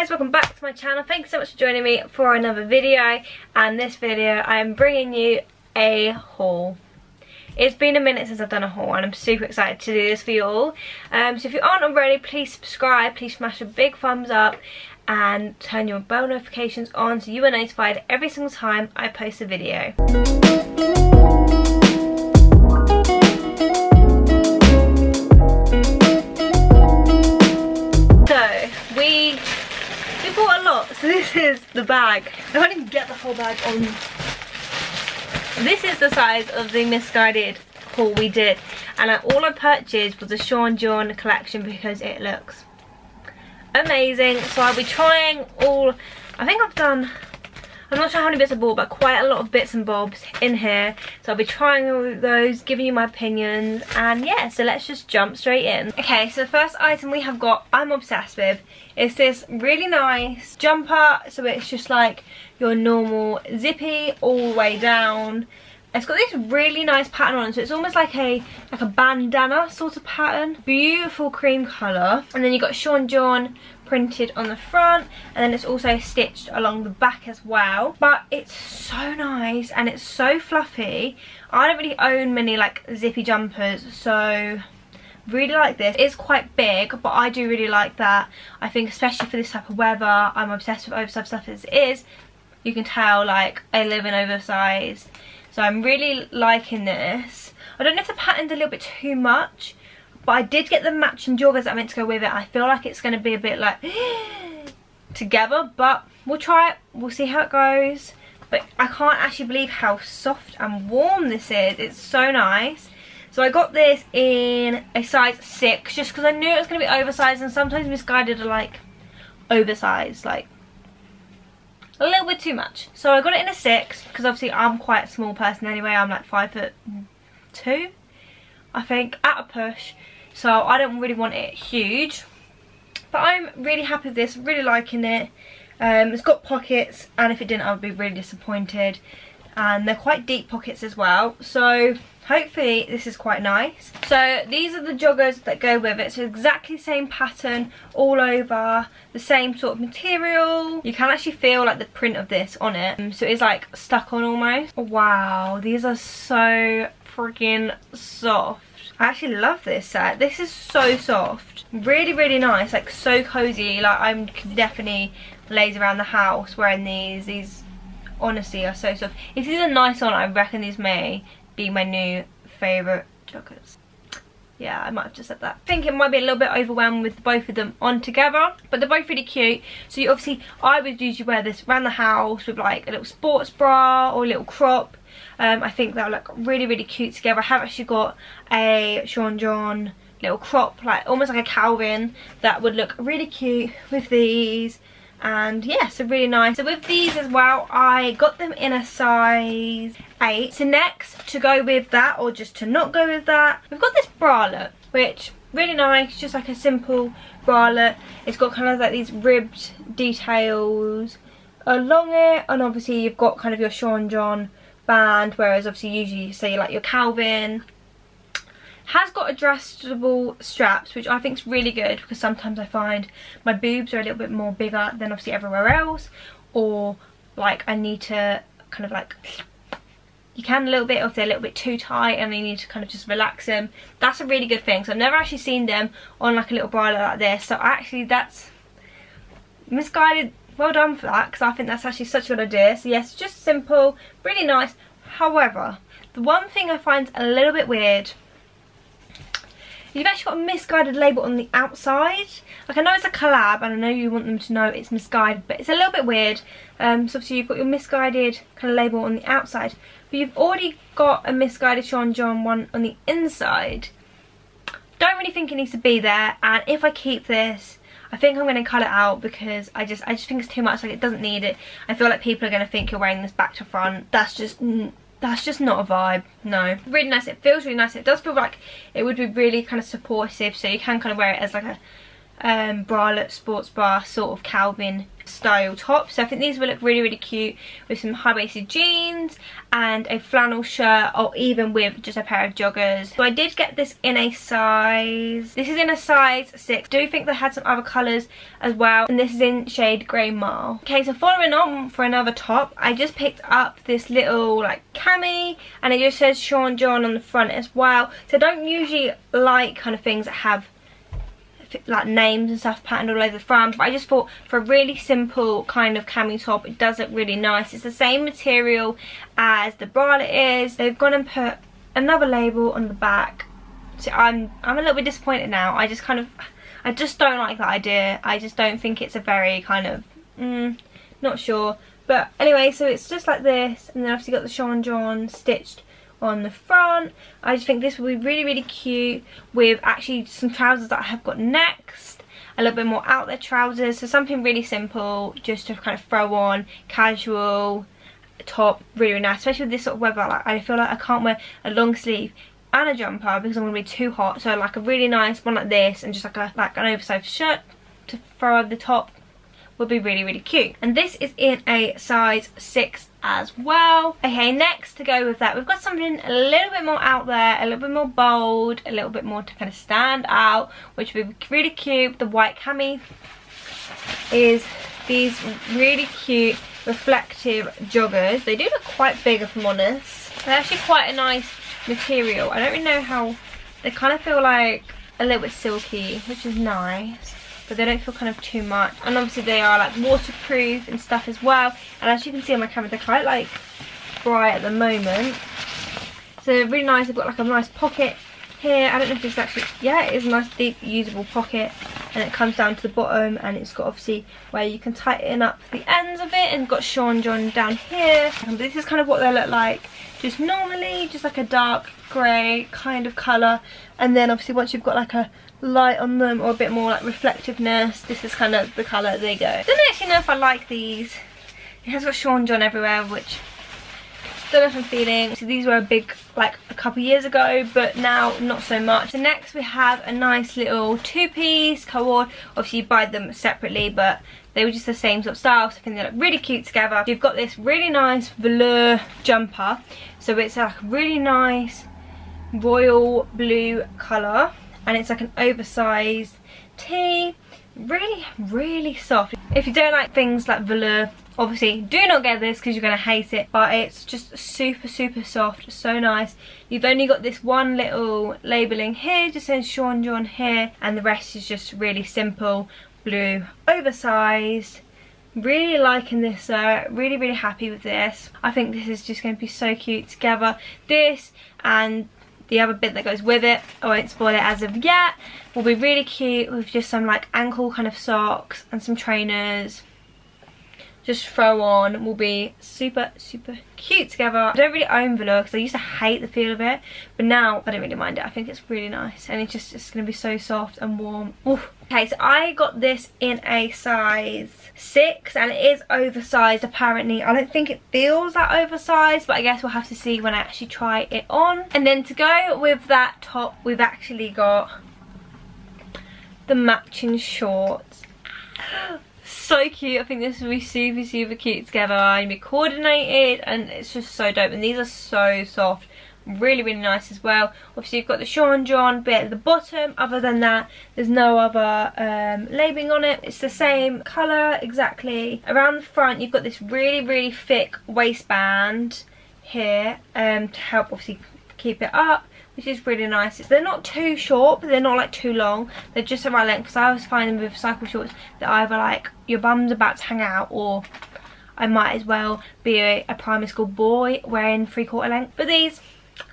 guys, welcome back to my channel. Thanks so much for joining me for another video. And this video, I'm bringing you a haul. It's been a minute since I've done a haul and I'm super excited to do this for you all. Um, so if you aren't already, please subscribe, please smash a big thumbs up and turn your bell notifications on so you are notified every single time I post a video. This is the bag. I can't get the whole bag on. This is the size of the Missguided haul we did. And all I purchased was the Sean John collection because it looks amazing. So I'll be trying all, I think I've done I'm not sure how many bits I bought, but quite a lot of bits and bobs in here. So I'll be trying all those, giving you my opinions, and yeah, so let's just jump straight in. Okay, so the first item we have got, I'm obsessed with, is this really nice jumper. So it's just like your normal zippy all the way down. It's got this really nice pattern on so it's almost like a like a bandana sort of pattern. Beautiful cream colour. And then you've got Sean John printed on the front and then it's also stitched along the back as well. But it's so nice and it's so fluffy. I don't really own many like zippy jumpers so really like this. It's quite big but I do really like that. I think especially for this type of weather I'm obsessed with oversized stuff as it is. You can tell like I live in oversized. So I'm really liking this. I don't know if the pattern's a little bit too much but I did get the matching joggers that I meant to go with it. I feel like it's going to be a bit like together. But we'll try it. We'll see how it goes. But I can't actually believe how soft and warm this is. It's so nice. So I got this in a size 6 just because I knew it was going to be oversized and sometimes Missguided are like oversized, like a little bit too much. So I got it in a 6 because obviously I'm quite a small person anyway. I'm like 5 foot 2 I think, at a push. So I don't really want it huge. But I'm really happy with this, really liking it. Um, it's got pockets, and if it didn't, I would be really disappointed. And they're quite deep pockets as well. So hopefully this is quite nice. So these are the joggers that go with it. So exactly the same pattern all over, the same sort of material. You can actually feel like the print of this on it. Um, so it's like stuck on almost. Wow, these are so freaking soft. I actually love this set. This is so soft. Really, really nice. Like so cozy. Like I'm definitely laze around the house wearing these. These honestly are so soft. If these are nice on, I reckon these may be my new favourite joggers. Yeah, I might have just said that. I think it might be a little bit overwhelmed with both of them on together, but they're both really cute. So you obviously, I would usually wear this around the house with like a little sports bra or a little crop um, I think they'll look really, really cute together. I have actually got a Sean John little crop, like almost like a Calvin, that would look really cute with these. And yeah, so really nice. So with these as well, I got them in a size 8. So next, to go with that, or just to not go with that, we've got this bralette, which really nice, just like a simple bralette. It's got kind of like these ribbed details along it, and obviously you've got kind of your Sean John band whereas obviously usually you say like your Calvin has got adjustable straps which I think is really good because sometimes I find my boobs are a little bit more bigger than obviously everywhere else or like I need to kind of like you can a little bit if they're a little bit too tight and you need to kind of just relax them that's a really good thing so I've never actually seen them on like a little bra like this so actually that's Missguided well done for that because I think that's actually such a good idea. So yes, just simple, really nice. However, the one thing I find a little bit weird You've actually got a Missguided label on the outside. Like I know it's a collab and I know you want them to know it's Missguided, but it's a little bit weird. Um, so obviously you've got your Missguided kind of label on the outside, but you've already got a Missguided Sean John one on the inside. Don't really think it needs to be there, and if I keep this, I think I'm going to cut it out because I just I just think it's too much. Like it doesn't need it. I feel like people are going to think you're wearing this back to front. That's just that's just not a vibe. No. Really nice. It feels really nice. It does feel like it would be really kind of supportive. So you can kind of wear it as like a um, bralette sports bra sort of Calvin style top so I think these will look really really cute with some high-waisted jeans and a flannel shirt or even with just a pair of joggers. So I did get this in a size this is in a size 6 do think they had some other colours as well. And this is in shade grey marl. Okay so following on for another top I just picked up this little like cami and it just says Sean John on the front as well. So I don't usually like kind of things that have like names and stuff patterned all over the front but I just thought for a really simple kind of cami top it does look really nice. It's the same material as the bralette is. They've gone and put another label on the back. So I'm I'm a little bit disappointed now. I just kind of I just don't like that idea. I just don't think it's a very kind of mm, not sure. But anyway so it's just like this and then obviously got the Sean John stitched on the front. I just think this will be really, really cute with actually some trousers that I have got next. A little bit more out there trousers. So something really simple just to kind of throw on, casual, top, really, really nice. Especially with this sort of weather. Like I feel like I can't wear a long sleeve and a jumper because I'm going to be too hot. So like a really nice one like this and just like a like an oversized shirt to throw over the top would be really, really cute. And this is in a size 6 as well. Okay, next to go with that, we've got something a little bit more out there, a little bit more bold, a little bit more to kind of stand out, which would be really cute. The white cami is these really cute reflective joggers. They do look quite big if I'm honest. They're actually quite a nice material. I don't really know how, they kind of feel like a little bit silky, which is nice but they don't feel kind of too much. And obviously they are like waterproof and stuff as well. And as you can see on my camera, they're quite like bright at the moment. So they're really nice. They've got like a nice pocket here. I don't know if it's actually, yeah, it is a nice deep usable pocket. And it comes down to the bottom and it's got obviously where you can tighten up the ends of it and got Sean John down here. And this is kind of what they look like just normally, just like a dark grey kind of colour. And then obviously once you've got like a light on them or a bit more like reflectiveness. This is kind of the colour they go. Don't actually know if I like these. It has got Sean John everywhere, which know if I'm feeling. So these were a big, like a couple years ago, but now not so much. So next we have a nice little two-piece co-ord. Obviously you buy them separately, but they were just the same sort of style, so I think they look really cute together. You've got this really nice velour jumper. So it's like really nice royal blue colour and it's like an oversized tee really really soft if you don't like things like velour obviously do not get this because you're going to hate it but it's just super super soft so nice. You've only got this one little labeling here just says Sean John here and the rest is just really simple blue oversized. Really liking this uh really really happy with this. I think this is just going to be so cute together. This and the other bit that goes with it, I won't spoil it as of yet, will be really cute with just some like ankle kind of socks and some trainers. Just throw on, will be super, super cute together. I don't really own velour because I used to hate the feel of it, but now I don't really mind it. I think it's really nice and it's just it's going to be so soft and warm. Oof. Okay, so I got this in a size 6 and it is oversized apparently. I don't think it feels that oversized but I guess we'll have to see when I actually try it on. And then to go with that top we've actually got the matching shorts. So cute. I think this will be super, super cute together. And be coordinated and it's just so dope. And these are so soft. Really really nice as well. Obviously you've got the Sean John bit at the bottom. Other than that there's no other um, labeling on it. It's the same colour exactly. Around the front you've got this really really thick waistband here um, to help obviously keep it up which is really nice they're not too short but they're not like too long they're just the right length because I always find them with cycle shorts that either like your bum's about to hang out or I might as well be a, a primary school boy wearing three quarter length but these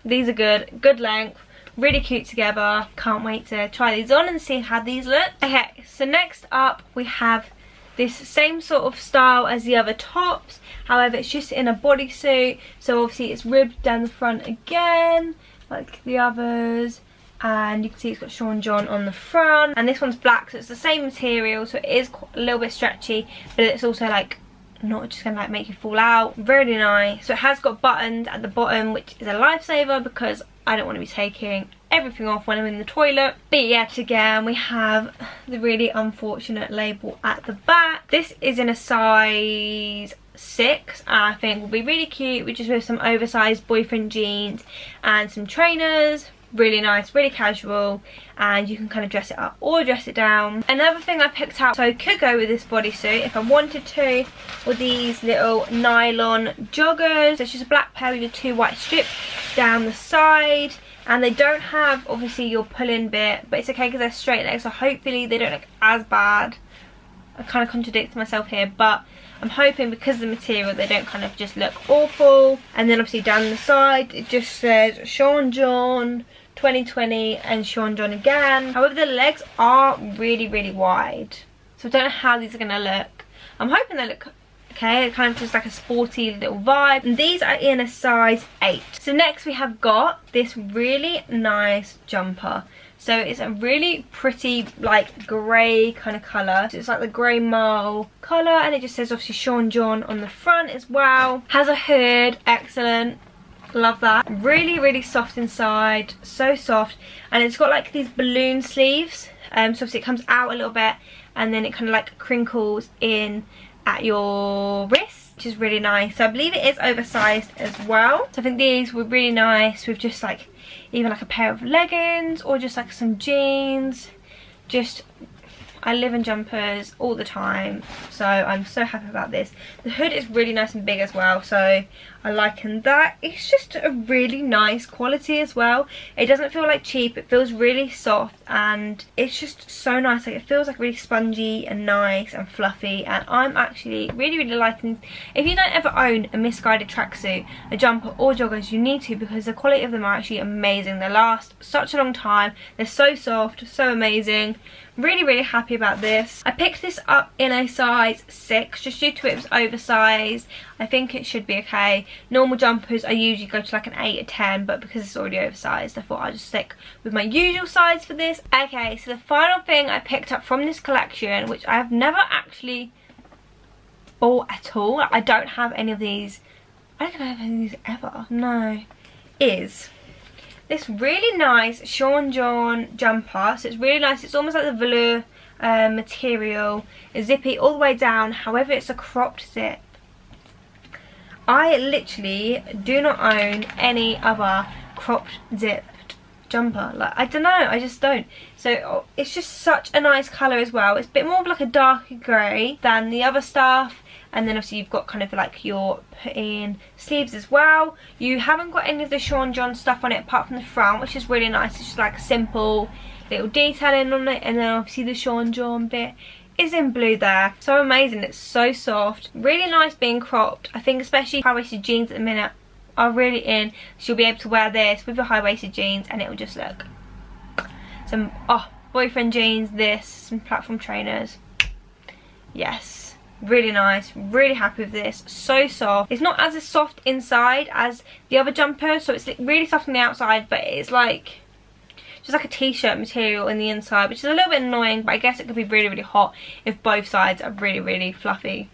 these are good, good length, really cute together. Can't wait to try these on and see how these look. Okay, so next up we have this same sort of style as the other tops. However, it's just in a bodysuit. So obviously it's ribbed down the front again, like the others and you can see it's got Sean John on the front and this one's black so it's the same material so it is a little bit stretchy but it's also like not just gonna like make you fall out really nice so it has got buttons at the bottom which is a lifesaver because I don't want to be taking everything off when I'm in the toilet. But yet again, we have the really unfortunate label at the back. This is in a size six I think will be really cute. We just with some oversized boyfriend jeans and some trainers. Really nice really casual. And you can kind of dress it up or dress it down. Another thing i picked out so I could go with this bodysuit if i wanted to were these little nylon joggers. It's just a black pair with a two white strips down the side. And they don't have obviously your pull-in bit but it's okay because they're straight legs so hopefully they don't look as bad. I kind of contradict myself here but I'm hoping because the material they don't kind of just look awful. And then obviously down the side it just says Sean John 2020 and Sean John again. However, the legs are really, really wide. So I don't know how these are going to look. I'm hoping they look okay It kind of just like a sporty little vibe and these are in a size 8 so next we have got this really nice jumper so it's a really pretty like grey kind of colour. So it's like the grey marl colour and it just says obviously Sean John on the front as well. Has a hood. Excellent. Love that. Really really soft inside. So soft. And it's got like these balloon sleeves. Um so obviously it comes out a little bit and then it kind of like crinkles in at your wrist which is really nice. So i believe it is oversized as well. So i think these were really nice with just like even like a pair of leggings or just like some jeans. Just I live in jumpers all the time so I'm so happy about this. The hood is really nice and big as well so I liken that. It's just a really nice quality as well. It doesn't feel like cheap, it feels really soft and it's just so nice. Like it feels like really spongy and nice and fluffy and I'm actually really really liking If you don't ever own a Missguided tracksuit, a jumper or joggers you need to because the quality of them are actually amazing. They last such a long time, they're so soft, so amazing really really happy about this i picked this up in a size 6 just due to it was oversized i think it should be okay normal jumpers I usually go to like an 8 or 10 but because it's already oversized I thought I'd just stick with my usual size for this. Okay so the final thing I picked up from this collection which I have never actually bought at all. I don't have any of these. I don't have any of these ever. No. Is this really nice Sean John jumper. So it's really nice. It's almost like the velour um, material. Zippy all the way down. However, it's a cropped zip. I literally do not own any other cropped zipped jumper like I don't know I just don't so oh, it's just such a nice colour as well it's a bit more of like a darker grey than the other stuff and then obviously you've got kind of like your put in sleeves as well you haven't got any of the Sean John stuff on it apart from the front which is really nice it's just like simple little detailing on it and then obviously the Sean John bit is in blue there. So amazing. It's so soft. Really nice being cropped. I think especially high-waisted jeans at the minute are really in. So you'll be able to wear this with your high-waisted jeans and it will just look some oh boyfriend jeans this some platform trainers yes really nice. Really happy with this. So soft. It's not as soft inside as the other jumper so it's really soft on the outside but it's like just like a t-shirt material in the inside which is a little bit annoying but I guess it could be really really hot if both sides are really really fluffy.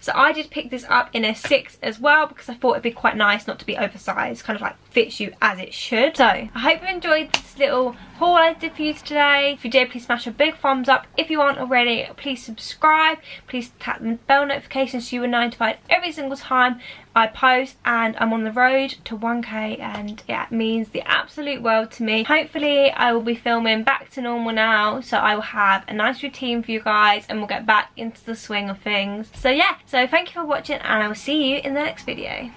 So I did pick this up in a 6 as well because I thought it'd be quite nice not to be oversized, kind of like fits you as it should. So I hope you enjoyed this little haul I did for you today. If you did, please smash a big thumbs up. If you aren't already, please subscribe. Please tap the bell notifications so you are notified every single time I post and I'm on the road to 1k and it means the absolute world to me. Hopefully I will be filming back to normal now so I will have a nice routine for you guys and we'll get back into the swing of things. So yeah, so thank you for watching and I will see you in the next video.